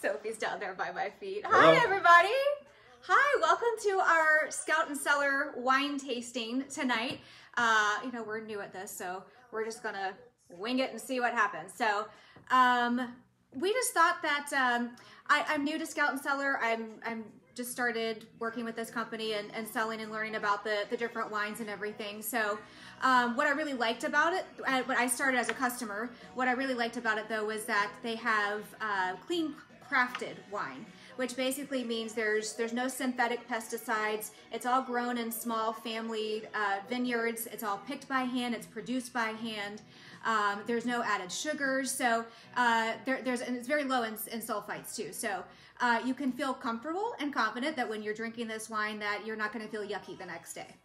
Sophie's down there by my feet. Hello. Hi, everybody. Hi, welcome to our Scout and Cellar wine tasting tonight. Uh, you know, we're new at this, so we're just gonna wing it and see what happens. So, um, we just thought that um, I, I'm new to Scout and Cellar. I'm I'm just started working with this company and, and selling and learning about the, the different wines and everything. So, um, what I really liked about it, uh, when I started as a customer, what I really liked about it though was that they have uh, clean crafted wine, which basically means there's there's no synthetic pesticides. It's all grown in small family uh, vineyards. It's all picked by hand. It's produced by hand. Um, there's no added sugars, so uh, there, there's and it's very low in, in sulfites too. So uh, you can feel comfortable and confident that when you're drinking this wine, that you're not going to feel yucky the next day.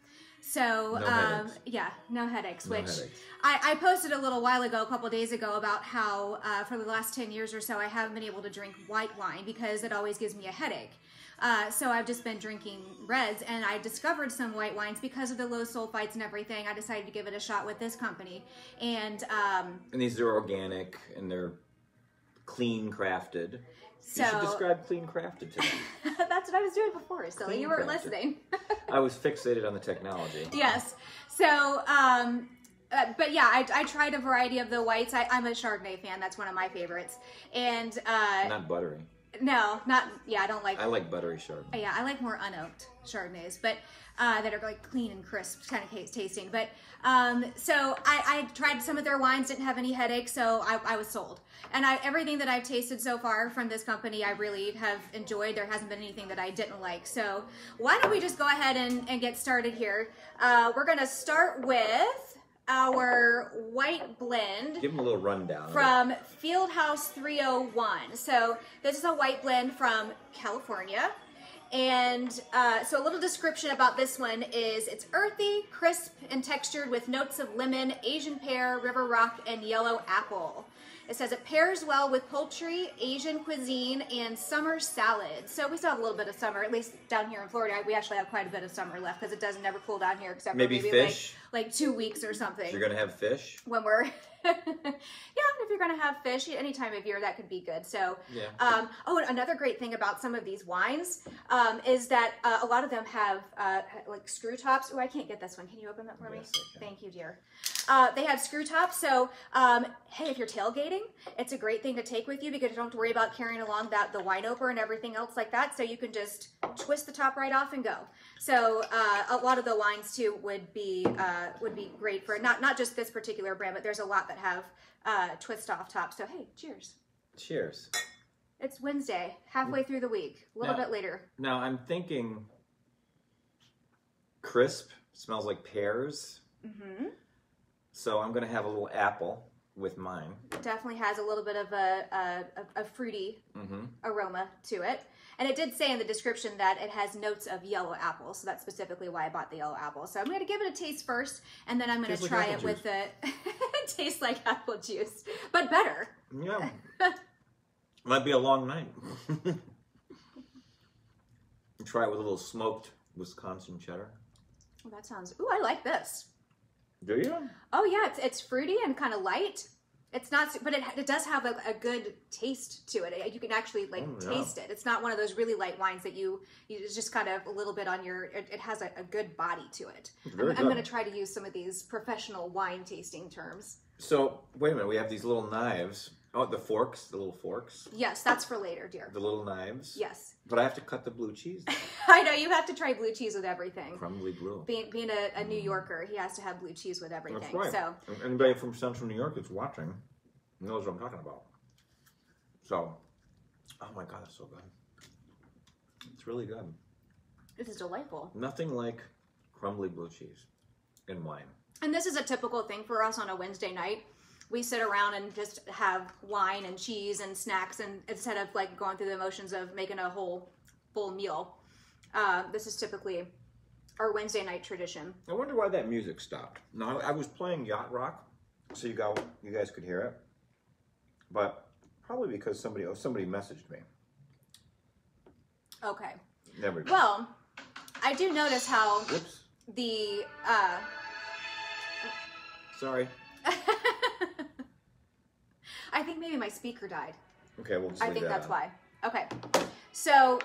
So No um, yeah, no headaches. No which headaches. I, I posted a little while ago, a couple days ago, about how uh, for the last 10 years or so, I haven't been able to drink white wine because it always gives me a headache. Uh, so I've just been drinking reds, and I discovered some white wines because of the low sulfites and everything. I decided to give it a shot with this company, and um, And these are organic and they're clean crafted. So you should describe clean crafted to me. that's what I was doing before. so Clean you weren't crafted. listening. I was fixated on the technology. yes. So, um, uh, but yeah, I, I tried a variety of the whites. I, I'm a Chardonnay fan. That's one of my favorites. And uh, Not buttery. No, not yeah. I don't like I like buttery Chardonnay. yeah, I like more unoaked Chardonnays, but uh, that are like clean and crisp kind of tasting. But um, so I, I tried some of their wines, didn't have any headaches, so I, I was sold. And I, everything that I've tasted so far from this company, I really have enjoyed. There hasn't been anything that I didn't like. So why don't we just go ahead and, and get started here? Uh, we're gonna start with our white blend Give them a little rundown. from Fieldhouse 301. So this is a white blend from California. And uh, so a little description about this one is it's earthy, crisp, and textured with notes of lemon, Asian pear, river rock, and yellow apple. It says it pairs well with poultry, Asian cuisine, and summer salad. So we still have a little bit of summer, at least down here in Florida. We actually have quite a bit of summer left because it doesn't ever cool down here except Maybe for maybe fish? like like two weeks or something You're gonna have fish. when we're yeah if you're gonna have fish any time of year that could be good. So Yeah. um, oh and another great thing about some of these wines um, is that uh, a lot of them have uh, like screw tops. Oh i can't get this one. Can you open that for me? Yes, can. thank you dear. Uh, they have screw tops. So um, hey if you're tailgating it's a great thing to take with you because you don't have to worry about carrying along that the wine opener and everything else like that. So you can just twist the top right off and go so uh, a lot of the wines too would be uh, would be great for not not just this particular brand, but there's a lot that have uh, twist off tops. So hey, cheers! Cheers. It's Wednesday, halfway through the week, a little Yeah. bit later. Now I'm thinking crisp, smells like pears. hmm So I'm gonna have a little apple with mine. Definitely has a little bit of a, a, a, fruity Mm-hmm. aroma to it. And it did say in the description that it has notes of yellow apple, so that's specifically why I bought the yellow apple. So I'm going to give it a taste first, and then I'm going to like try apple it with the tastes like apple juice, but better. Yeah. Might be a long night. Try it with a little smoked Wisconsin cheddar. Oh, that sounds. Ooh, I like this. Do you? Oh yeah, it's it's fruity and kind of light. It's not, but it it does have a, a good taste to it. You can actually like Oh, yeah. taste it. It's not one of those really light wines that you you it's just kind of a little bit on your. It, it has a, a good body to it. I'm, I'm going to try to use some of these professional wine tasting terms. So wait a minute. We have these little knives. Oh, the forks, the little forks, Yes, that's for later, dear. the little knives. Yes, But I have to cut the blue cheese. I know you have to try blue cheese with everything. Crumbly blue. Being being a, a New mm. Yorker, he has to have blue cheese with everything. That's right. So Anybody from Central New York that's watching knows what I'm talking about. So, oh my god, it's so good. It's really good. this is delightful. Nothing like crumbly blue cheese in wine. And this is a typical thing for us on a Wednesday night. We sit around and just have wine and cheese and snacks, and instead of like going through the motions of making a whole full meal, uh, this is typically our Wednesday night tradition. I wonder why that music stopped. No, I was playing yacht rock, so you go, you guys could hear it, but probably because somebody oh, somebody messaged me. Okay. Go. Well, I do notice how Whoops. the uh, Sorry. I think maybe my speaker died. Okay, we'll just I think that that's on. why. Okay. So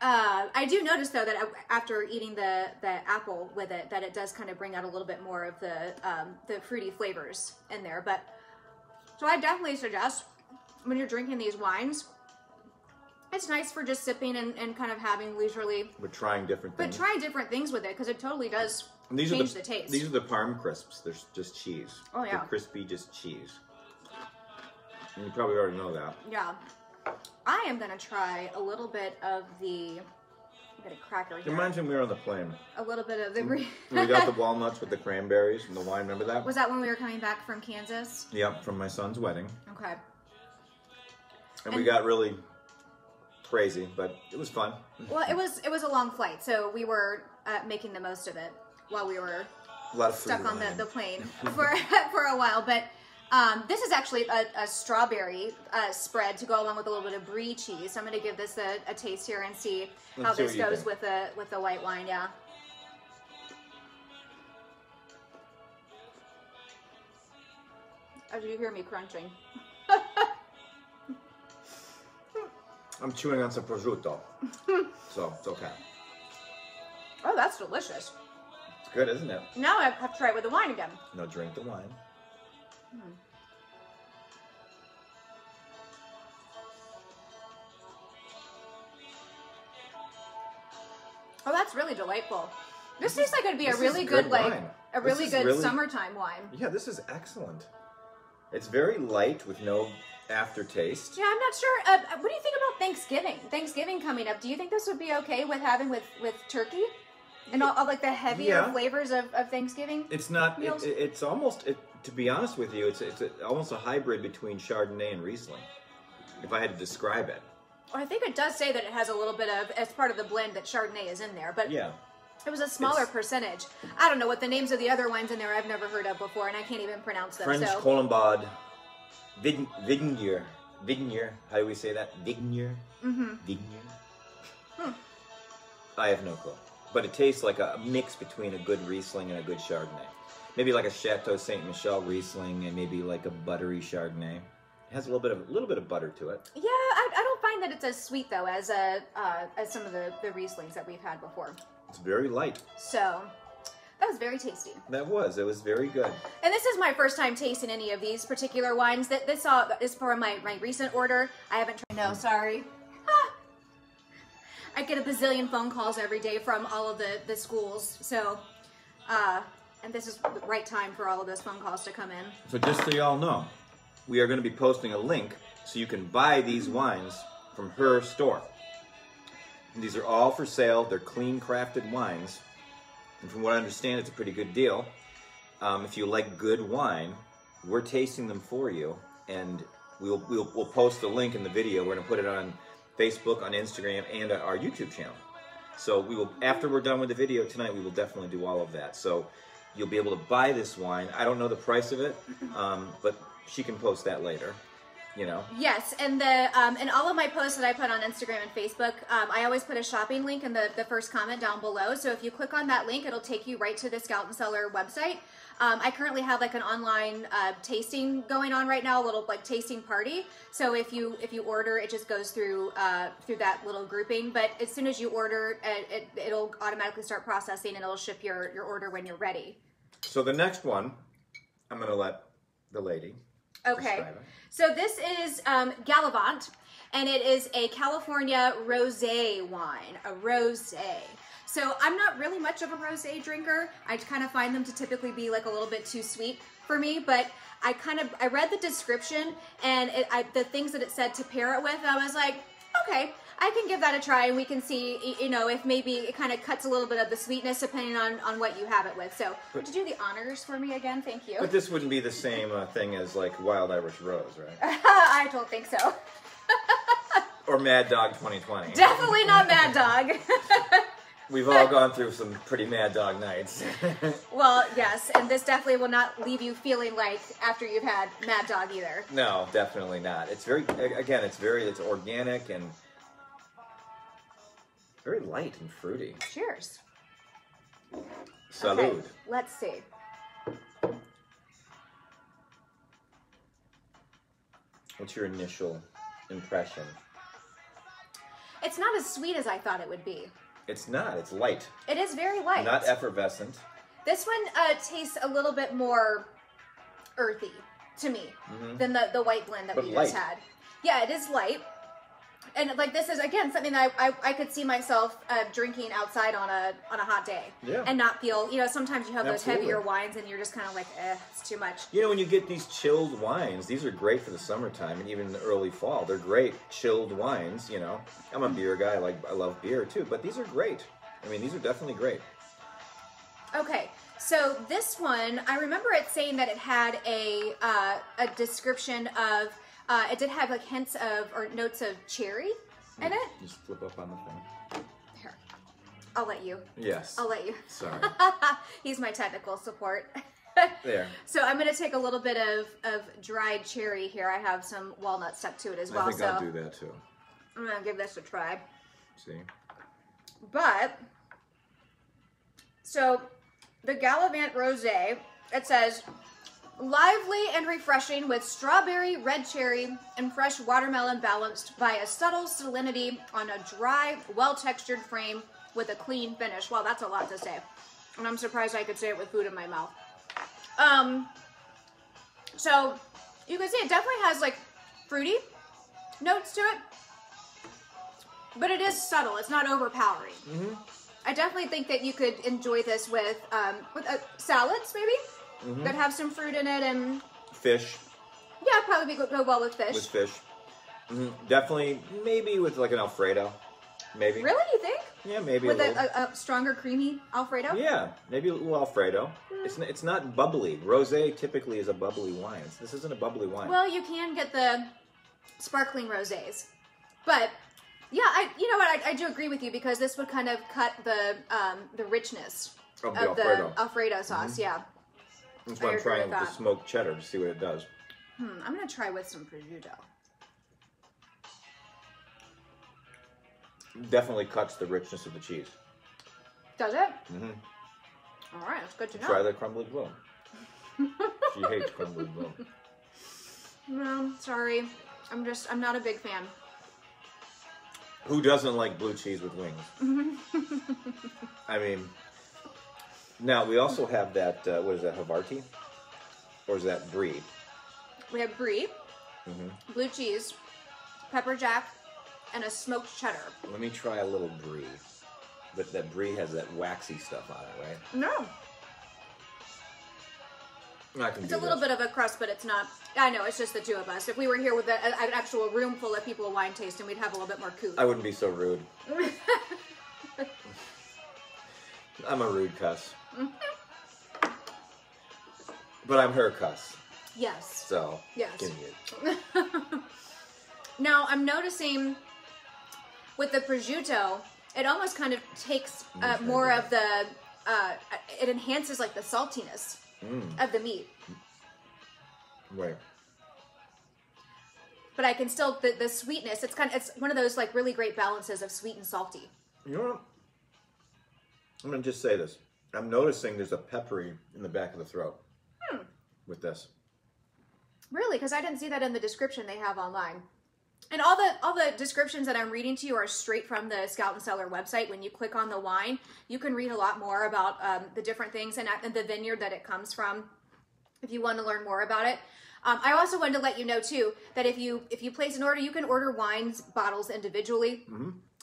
uh, I do notice though that after eating the the apple with it, that it does kind of bring out a little bit more of the um, the fruity flavors in there. But so I definitely suggest when you're drinking these wines, it's nice for just sipping and, and kind of having leisurely, We're trying different but things. trying different things with it because it totally does And these change are the, the taste. These are the parm crisps. They're just cheese. Oh, yeah. They're crispy, just cheese. And you probably already know that. Yeah. I am gonna try a little bit of the. Get a cracker here. reminds me we were on the plane. a little bit of the. We got the walnuts with the cranberries and the wine. Remember that? Was that when we were coming back from Kansas? Yep, from my son's wedding. Okay. And, we got really crazy, but it was fun. Well, it was it was a long flight, so we were uh, making the most of it while we were A lot of stuck on the, the plane for for a while. But um, this is actually a, a strawberry uh, spread to go along with a little bit of brie cheese. So I'm going to give this a, a taste here and see how Let's see this goes with the with the white wine. Yeah. As you hear me crunching. I'm chewing on some prosciutto, so it's okay. Oh, that's delicious. It's good, isn't it? Now I have to try it with the wine again. No, drink the wine. Oh, that's really delightful. This tastes like it'd be a really good good, like a really good really- summertime wine. Yeah, this is excellent. It's very light with no aftertaste. Yeah, I'm not sure. Uh, what do you think about Thanksgiving? Thanksgiving coming up. Do you think this would be okay with having with with turkey and all, all like the heavier Yeah. flavors of, of Thanksgiving? It's not. It, it's almost. It, to be honest with you, it's it's a, almost a hybrid between Chardonnay and Riesling. If I had to describe it, Or I think it does say that it has a little bit of as part of the blend that Chardonnay is in there, but yeah. it was a smaller It's- percentage. I don't know what the names of the other wines in there I've never heard of before, and I can't even pronounce them. French so Colombard, Vig- Vigneur, Vigneur. How do we say that? Vigneur, hmm Vigneur. I have no clue, but it tastes like a mix between a good Riesling and a good Chardonnay. Maybe like a Chateau Saint Michelle Riesling and maybe like a buttery Chardonnay. It has a little bit of a little bit of butter to it. Yeah, I, I don't find that it's as sweet though as uh, uh, as some of the the Rieslings that we've had before. It's very light. So that was very tasty. That was. It was very good. And this is my first time tasting any of these particular wines. That this all is for my my recent order. I haven't tried. No, sorry. I get a bazillion phone calls every day from all of the the schools. So, uh, and this is the right time for all of those phone calls to come in. So just so y'all know, we are going to be posting a link so you can buy these wines from her store. And these are all for sale. They're clean crafted wines. And from what I understand, it's a pretty good deal. Um, if you like good wine, we're tasting them for you. And we'll, we'll, we'll post the link in the video. We're going to put it on Facebook, on Instagram, and our YouTube channel. So we will, after we're done with the video tonight, we will definitely do all of that. So you'll be able to buy this wine. I don't know the price of it, um, but she can post that later. You know, Yes, and the um, and all of my posts that I put on Instagram and Facebook, um, I always put a shopping link in the, the first comment down below. So if you click on that link, it'll take you right to the Scout and Cellar website. Um, I currently have like an online uh, tasting going on right now, a little like tasting party. So if you if you order, it just goes through uh, through that little grouping. But as soon as you order, it, it, it'll automatically start processing and it'll ship your your order when you're ready. so the next one, I'm going to let the lady. Okay. So this is um, Gallivant, and it is a California rosé wine, a rosé. So I'm not really much of a rosé drinker. I kind of find them to typically be like a little bit too sweet for me, but I kind of I read the description and it, I, the things that it said to pair it with, I was like, okay, I can give that a try, and we can see, you know, if maybe it kind of cuts a little bit of the sweetness depending on on what you have it with. So would you do the honors for me again? Thank you. But this wouldn't be the same uh, thing as like Wild Irish Rose, right? I don't think so. Or Mad Dog 2020. Definitely not Mad Dog. We've all gone through some pretty Mad Dog nights. well, yes, and this definitely will not leave you feeling like after you've had Mad Dog either. no, definitely not. It's very again, it's very it's organic and very light and fruity. Cheers. Salud. Okay, let's see. What's your initial impression. It's not as sweet as I thought it would be. It's not. It's light, It is very light. not effervescent. This one uh, tastes a little bit more earthy to me than the, the white blend that But we light. just had. Yeah, it is light. And like this is again something that I, I, I could see myself uh, drinking outside on a on a hot day Yeah. and not feel you know sometimes you have those heavier wines and you're just kind of like eh it's too much You know, when you get these chilled wines, these are great for the summertime and even the early fall. They're great chilled wines. You know, I'm a beer guy. I like I love beer too, but these are great. I mean, these are definitely great. Okay, so this one, I remember it saying that it had a uh, a description of uh, it did have like hints of or notes of cherry in it. Just flip up on the thing. Here, I'll let you. Yes. I'll let you. Sorry. He's my technical support. There. so I'm gonna take a little bit of of dried cherry here. I have some walnut stuck to it as well. I think so I'll do that too. I'm gonna give this a try. See. But so the Gallivant Rosé, it says lively and refreshing with strawberry, red cherry, and fresh watermelon balanced by a subtle salinity on a dry, well-textured frame with a clean finish. Well, that's a lot to say. And I'm surprised I could say it with food in my mouth. Um so you can see it definitely has like fruity notes to it. But it is subtle. It's not overpowering. I definitely think that you could enjoy this with um, with uh, salads, maybe that have some fruit in it, and Fish yeah, probably go, go well with fish. with fish. hmm Definitely, maybe with like an Alfredo. Maybe. Really, you think? Yeah, maybe With a a, a, stronger, creamy Alfredo? Yeah, maybe a little Alfredo. Hmm. It's it's not bubbly. Rosé typically is a bubbly wine. This isn't a bubbly wine. Well, you can get the sparkling rosés, but yeah, I you know what I, I do agree with you because this would kind of cut the um, the richness Of the of Alfredo. the Alfredo sauce. Yeah, That's I why I'm agree trying with with the smoked cheddar to see what it does. hmm, I'm gonna try with some prosciutto. Definitely cuts the richness of the cheese. Does it? Mm-hmm. All right, that's good to know. Try the crumbly blue. she hates crumbly blue. No, sorry, I'm just I'm not a big fan. Who doesn't like blue cheese with wings? I mean, now we also have that. Uh, what is that, Havarti? Or is that brie? We have brie, Mm-hmm. blue cheese, pepper jack, and a smoked cheddar. Let me try a little brie. But that brie has that waxy stuff on it, right? No, I can it's a little this. bit of a crust, but it's not. I know it's just the two of us. If we were here with a, an actual room full of people wine tasting, we'd have a little bit more cool. I wouldn't be so rude. I'm a rude cuss. But I'm her cuss. yes. So, Yes. give me it. Now I'm noticing with the prosciutto, it almost kind of takes uh, Mm, more of the. Uh, it enhances like the saltiness Mm, of the meat. right. but I can still the, the sweetness. It's kind of it's one of those like really great balances of sweet and salty. You know what? I'm going to just say this. I'm noticing there's a peppery in the back of the throat Hmm. with this. Really, because I didn't see that in the description they have online. And all the all the descriptions that I'm reading to you are straight from the Scout and Cellar website. When you click on the wine, you can read a lot more about um, the different things and, and the vineyard that it comes from. If you want to learn more about it, um, I also wanted to let you know too that if you if you place an order, you can order wines bottles individually.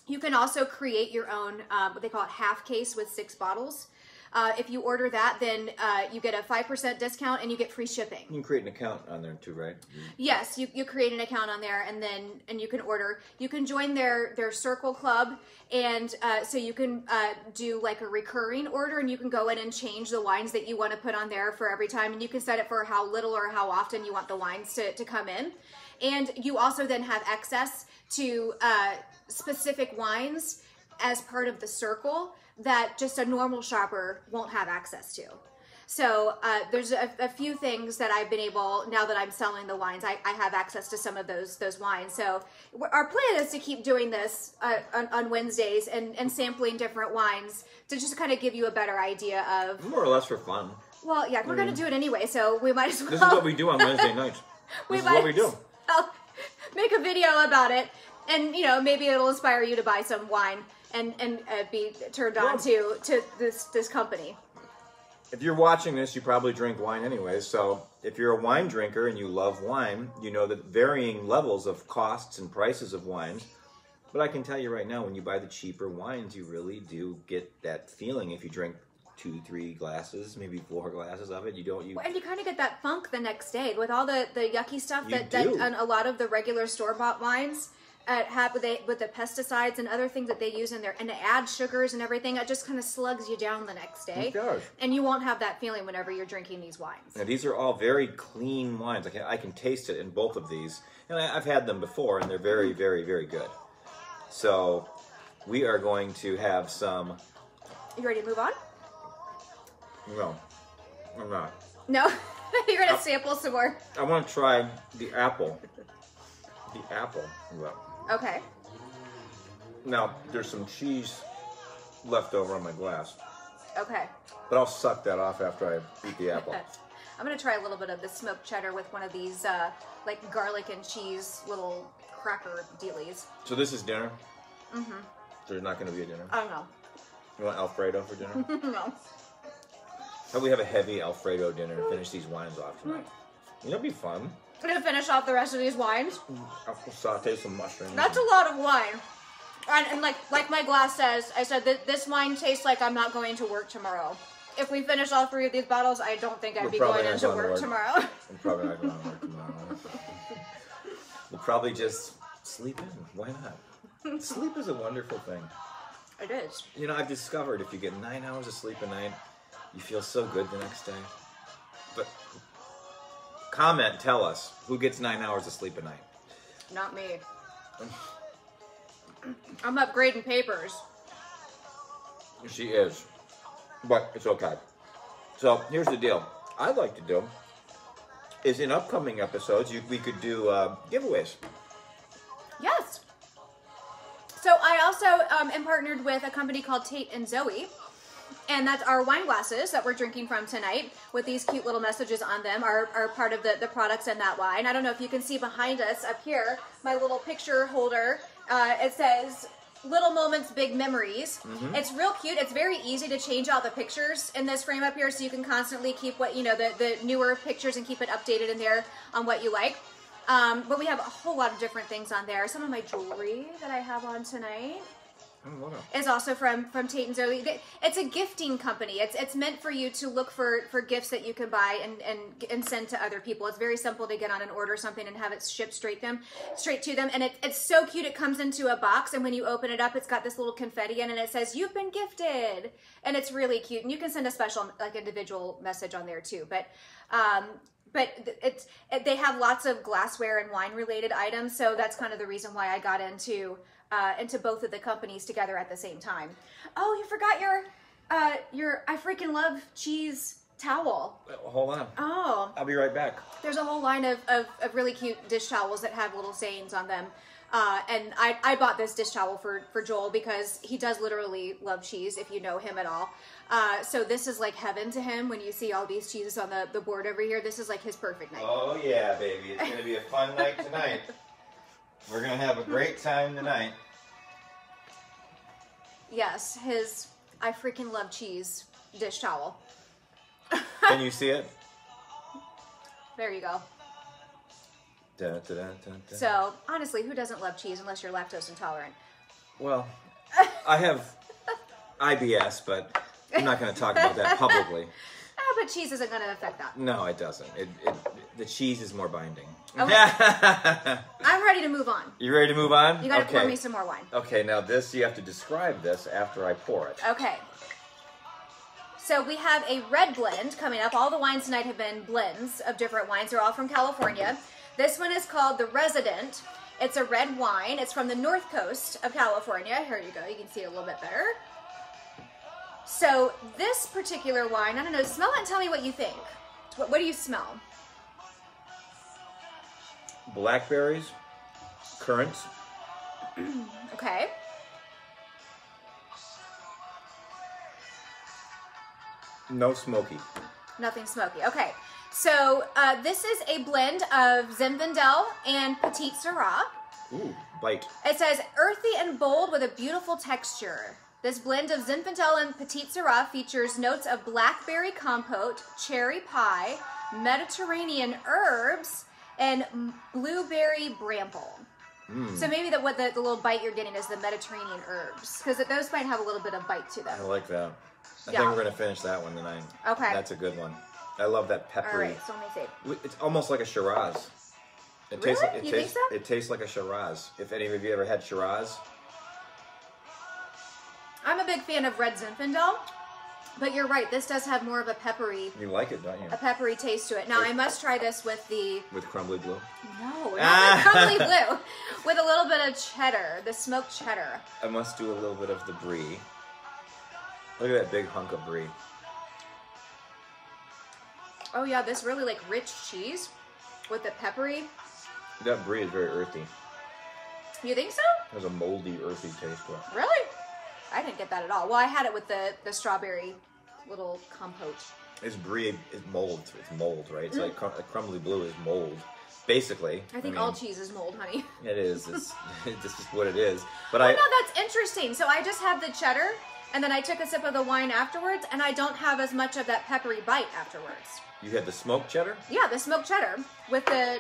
You can also create your own um, what they call it half case with six bottles. Uh, if you order that, then uh, you get a five percent discount and you get free shipping. You can create an account on there too, right? Yes, you, you create an account on there and then and you can order. You can join their their circle club and uh, so you can uh, do like a recurring order and you can go in and change the wines that you want to put on there for every time and you can set it for how little or how often you want the wines to, to come in. And you also then have access to uh, specific wines as part of the circle that just a normal shopper won't have access to. So uh, there's a, a few things that I've been able now that I'm selling the wines. I, I have access to some of those those wines. So our plan is to keep doing this uh, on, on Wednesdays and, and sampling different wines to just kind of give you a better idea of. More or less for fun. Well, yeah, we're gonna do it anyway, so we might as well. This is what we do on Wednesday nights. we This is might what we do. well make a video about it, and you know maybe it'll inspire you to buy some wine and and uh, be turned on to to this this company. If you're watching this, you probably drink wine anyway. So if you're a wine drinker and you love wine, you know that varying levels of costs and prices of wines. But I can tell you right now, when you buy the cheaper wines, you really do get that feeling. If you drink two, three glasses, maybe four glasses of it, you don't. You And you kind of get that funk the next day with all the, the yucky stuff that, that a lot of the regular store bought wines uh, have with, with the pesticides and other things that they use in there and to add sugars and everything. It just kind of slugs you down the next day. It does. And you won't have that feeling whenever you're drinking these wines. Now, these are all very clean wines. I can, I can taste it in both of these. And I, I've had them before, and they're very, very, very good. So, we are going to have some. You ready to move on? No, I'm not. No? you're Uh, to sample some more. I want to try the apple. The apple. Well, Okay. Now, there's some cheese left over on my glass, Okay. but I'll suck that off after I eat the apple. I'm gonna try a little bit of the smoked cheddar with one of these uh, like garlic and cheese little cracker dealies. So, this is dinner? Mm hmm. There's not going to be a dinner. I don't know. You want Alfredo for dinner? no. How we have a heavy Alfredo dinner and finish these wines off tonight? You know, it'd be fun. I'm gonna finish off the rest of these wines. I'll saute some mushrooms. That's a lot of wine. And, and like like my glass says, I said that this wine tastes like I'm not going to work tomorrow. If we finish all three of these bottles, I don't think I'd We're be going into going work work. tomorrow. I'm probably not going to work tomorrow. we'll probably just sleep in. Why not? Sleep is a wonderful thing. it is. You know, I've discovered if you get nine hours of sleep a night, you feel so good the next day. Comment, tell us who gets nine hours of sleep a night. Not me. I'm upgrading papers. She is, but it's okay. So here's the deal. I'd like to do is in upcoming episodes you, we could do uh, giveaways. Yes. So I also um, am partnered with a company called Tate and Zoe. And that's our wine glasses that we're drinking from tonight with these cute little messages on them are, are part of the, the products in that wine. I don't know if you can see behind us up here, my little picture holder. Uh, it says Little Moments, Big Memories. It's real cute. It's very easy to change out the pictures in this frame up here so you can constantly keep what, you know, the, the newer pictures and keep it updated in there on what you like. Um, but we have a whole lot of different things on there. Some of my jewelry that I have on tonight. Is also from from Tate and Zoe. It's a gifting company. It's it's meant for you to look for for gifts that you can buy and and and send to other people. It's very simple to get on and order something and have it shipped straight them straight to them. And it, it's so cute. It comes into a box, and when you open it up, it's got this little confetti in, and it says "You've been gifted," and it's really cute. And you can send a special like individual message on there too. But um, but it's it, they have lots of glassware and wine related items so that's kind of the reason why i got into uh, into both of the companies together at the same time oh you forgot your uh your i freaking love cheese towel Hold on. oh I'll be right back. there's a whole line of, of, of really cute dish towels that have little sayings on them uh, and I, I bought this dish towel for, for Joel because he does literally love cheese if you know him at all. Uh, so this is like heaven to him when you see all these cheeses on the, the board over here. This is like his perfect night. Oh yeah, baby. It's gonna be a fun night tonight. We're gonna have a great time tonight. Yes, his I freaking love cheese dish towel. Can you see it? There you go. Dun, dun, dun. So honestly, who doesn't love cheese unless you're lactose intolerant? Well, I have IBS, but I'm not going to talk about that publicly. But cheese isn't going to affect that. No, it doesn't. It, it, the cheese is more binding. Okay. I'm ready to move on. you ready to move on? You got to okay. pour me some more wine. Okay, now this you have to describe this after I pour it. Okay. So we have a red blend coming up. All the wines tonight have been blends of different wines. They're all from California. This one is called the Resident. It's a red wine. It's from the north coast of California. Here you go. You can see it a little bit better. So this particular wine, I don't know, smell it and tell me what you think. What, what do you smell? Blackberries, currants, Okay. no smoky. Nothing smoky. Okay. So uh, this is a blend of Zinfandel and Petite Syrah. Ooh, bite. It says earthy and bold with a beautiful texture. This blend of Zinfandel and Petite Syrah features notes of blackberry compote, cherry pie, Mediterranean herbs, and blueberry bramble. Mm. So maybe that what the, the little bite you're getting is the Mediterranean herbs because those might have a little bit of bite to them. I like that. I Yeah. think we're gonna finish that one tonight. Okay. That's a good one. I love that peppery. right, so let me see. It's almost like a Shiraz. It tastes Really? like it You think tastes so? it tastes like a Shiraz. If any of you ever had Shiraz, I'm a big fan of red Zinfandel, but you're right. This does have more of a peppery, you like it, don't you? a peppery taste to it. Now I must try this with the With crumbly blue. no, not Ah. the crumbly blue, with a little bit of cheddar, the smoked cheddar. I must do a little bit of the brie. Look at that big hunk of brie. Oh yeah, this really like rich cheese with the peppery. That brie is very earthy. You think so? Has a moldy, earthy taste to it. Really? I didn't get that at all. Well, I had it with the the strawberry little compote. It's brie It's mold. It's mold, right? It's like, cr- crumbly blue is mold. Basically. Mm. I think mean, all cheese is mold, honey. It is. It's this is what it is. But Oh I no, that's interesting. So I just had the cheddar, and then I took a sip of the wine afterwards, and I don't have as much of that peppery bite afterwards. you had the smoked cheddar. Yeah, the smoked cheddar with the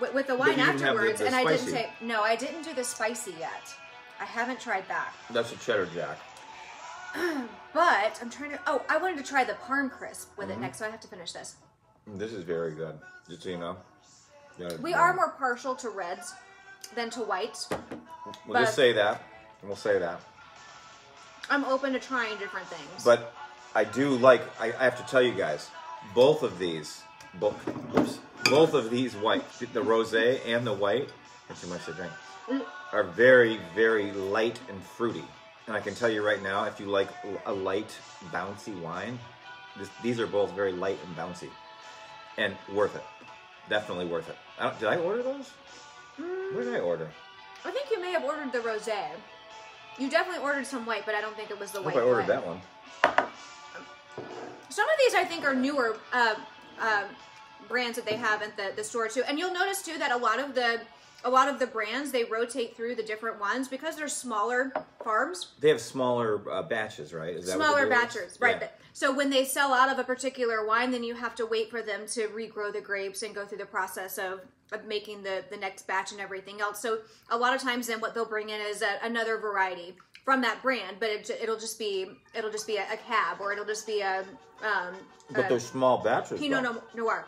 with, with the wine you the- afterwards, the and I didn't spicy. take no, I didn't do the spicy yet. I haven't tried that, That's a cheddar jack. but I'm trying to. Oh, I wanted to try the parm crisp with Mm-hmm. it next, so I have to finish this. This is very good. Just so you know. You We are more partial to reds than to whites. We'll just say that. We'll say that. I'm open to trying different things. But I do like. I, I have to tell you guys, both of these, both, oops, both of these white, the rosé and the white, too much to drink, are very, very light and fruity. And I can tell you right now, if you like a light, bouncy wine, this, these are both very light and bouncy, and worth it. Definitely worth it. I don't, did I order those? What did I order? I think you may have ordered the rosé. You definitely ordered some white, but I don't think it was the I white. I ordered one. that one. Some of these I think are newer uh, uh, brands that they have at the, the store too. And you'll notice too that a lot of the a lot of the brands they rotate through the different ones because they're smaller farms, They have smaller uh, batches, right? Is that smaller the deal is? batches, right? Yeah. So when they sell out of a particular wine, then you have to wait for them to regrow the grapes and go through the process of, of making the the next batch and everything else. So a lot of times, then what they'll bring in is a, another variety from that brand, but it, it'll just be it'll just be a, a cab or it'll just be a um, But a- they're small batches. Pinot though. Noir.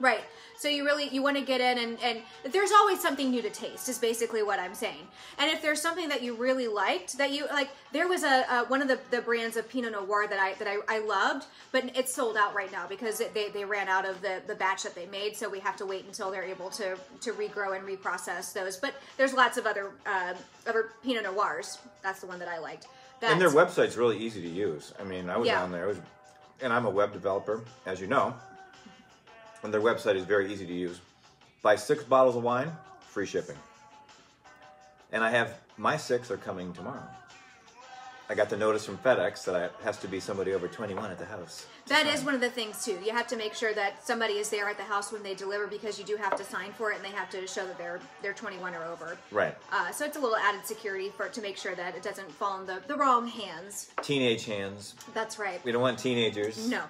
Right. So you really you want to get in and and there's always something new to taste is basically what I'm saying. And if there's something that you really liked that you like, there was a, a one of the, the brands of Pinot Noir that I that I, I loved, but it's sold out right now because it, they they ran out of the the batch that they made. So we have to wait until they're able to to regrow and reprocess those. But there's lots of other uh, other Pinot Noirs. That's the one that I liked. That's, And their website's really easy to use. I mean, I was Yeah. on there, it was, and I'm a web developer, as you know. And their website is very easy to use. Buy six bottles of wine, free shipping. And I have my six are coming tomorrow. I got the notice from FedEx that it has to be somebody over 21 at the house. That sign. is one of the things too. You have to make sure that somebody is there at the house when they deliver because you do have to sign for it and they have to show that they're they're 21 or over. Right. Uh, so it's a little added security for to make sure that it doesn't fall in the, the wrong hands. Teenage hands. That's right. We don't want teenagers. No,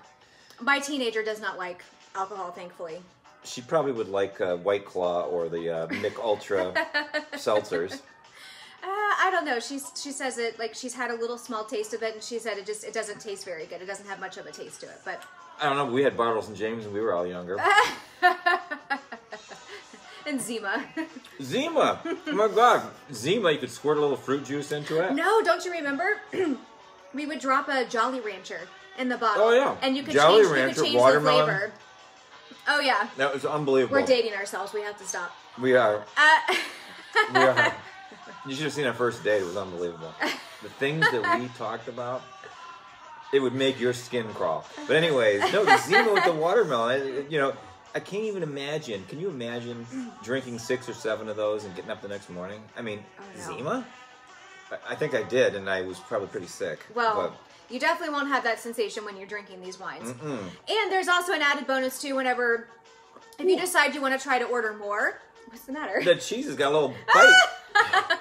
my teenager does not like alcohol. Thankfully, She probably would like uh, White Claw or the uh, Mich Ultra seltzers. uh, I don't know. She's she says it like she's had a little small taste of it and she said it just it doesn't taste very good. It doesn't have much of a taste to it. But I don't know. We had Bartles and James and we were all younger. and Zima. Zima. Oh my God. Zima. You could squirt a little fruit juice into it. No, don't you remember? we would drop a Jolly Rancher in the bottle. Oh, yeah. and you could Jolly change, Rancher, you could change watermelon. the flavor. Oh yeah, That was unbelievable. we're dating ourselves. We have to stop. We are. Uh, We are. You should have seen our first date. It was unbelievable. The things that we talked about. It would make your skin crawl. But anyways, no, the Zima with the watermelon. you know, I can't even imagine. Can you imagine drinking six or seven of those and getting up the next morning? I mean, Oh, no. Zima. I- I think I did, and I was probably pretty sick. Well, you definitely won't have that sensation when you're drinking these wines. but, mm, And there's also an added bonus too whenever if you decide you want to try to order more. What's the matter? the cheese has got a little bite.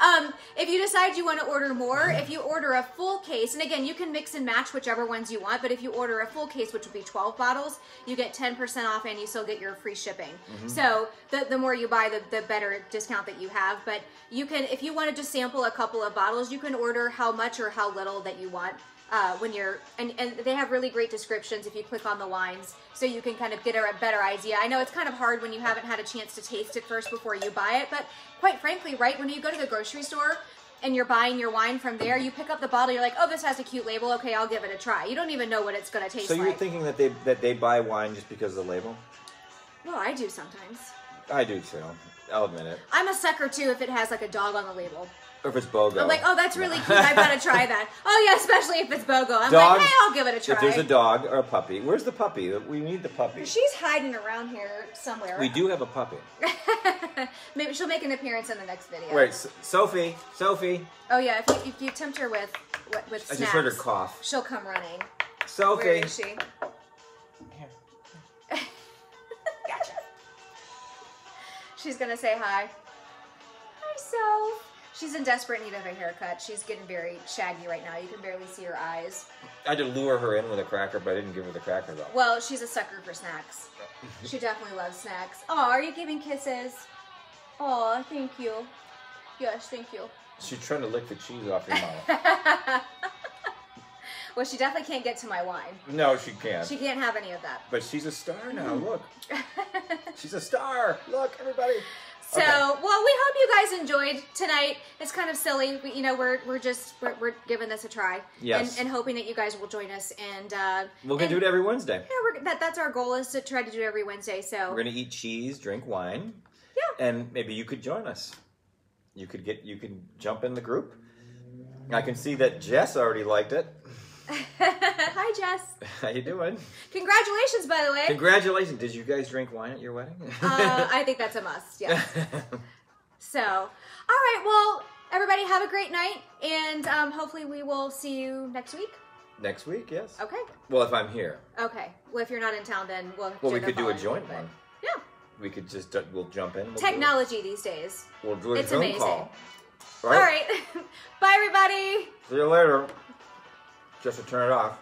Um, if you decide you want to order more, if you order a full case, and again, you can mix and match whichever ones you want, but if you order a full case, which would be 12 bottles, you get 10% off and you still get your free shipping. So the, the more you buy, the, the better discount that you have. But you can, if you want to just sample a couple of bottles, you can order how much or how little that you want. Uh, when you're and, and they have really great descriptions if you click on the wines so you can kind of get a better idea i know it's kind of hard when you haven't had a chance to taste it first before you buy it but quite frankly right when you go to the grocery store and you're buying your wine from there you pick up the bottle you're like oh this has a cute label okay i'll give it a try you don't even know what it's going to taste like. so you're like thinking that they that they buy wine just because of the label? well i do sometimes I do too. I'll admit it. i'm a sucker too if it has like a dog on the label Or if it's BOGO. i'm like oh that's really cute i've got to try that oh yeah especially if it's bogo i'm Dogs- like hey i'll give it a try If there's a dog or a puppy, where's the puppy? We need the puppy. she's hiding around here somewhere We do have a puppy. Maybe she'll make an appearance in the next video. Wait, S- Sophie, Sophie. Oh yeah, if you, if you tempt her with with, with I snacks, just heard her cough. she'll come running. Sophie. is she? She's gonna say hi. Hi, Soph. She's in desperate need of a haircut. She's getting very shaggy right now. You can barely see her eyes. I had to lure her in with a cracker, but I didn't give her the cracker though. Well, she's a sucker for snacks. She definitely loves snacks. Oh, are you giving kisses? Oh, thank you. Yes, thank you. She's trying to lick the cheese off your mouth. Well, she definitely can't get to my wine. no, she can't. She can't have any of that. But she's a star now. Mm-hmm. Look, she's a star. Look, everybody. So, Okay. well, we hope you guys enjoyed tonight. It's kind of silly, we, you know. We're we're just we're, we're giving this a try, Yes. and, and hoping that you guys will join us. And uh, We're gonna do it every Wednesday. Yeah, we're, that that's our goal is to try to do it every Wednesday. So, We're gonna eat cheese, drink wine, yeah, and maybe you could join us. You could get. You could jump in the group. I can see that Jess already liked it. hi Jess. How you doing? Congratulations, by the way. Congratulations! Did you guys drink wine at your wedding? uh, I think that's a must. Yeah. So, all right. Well, everybody have a great night, and um, hopefully we will see you next week. Next week, yes. Okay. Well, if I'm here, Okay. Well, if you're not in town, then we'll. well, we could do a joint one. Yeah. We could just we'll jump in. We'll. Technology these days. We'll do a It's Zoom amazing. call. All right. Bye, everybody. See you later. Just to turn it off.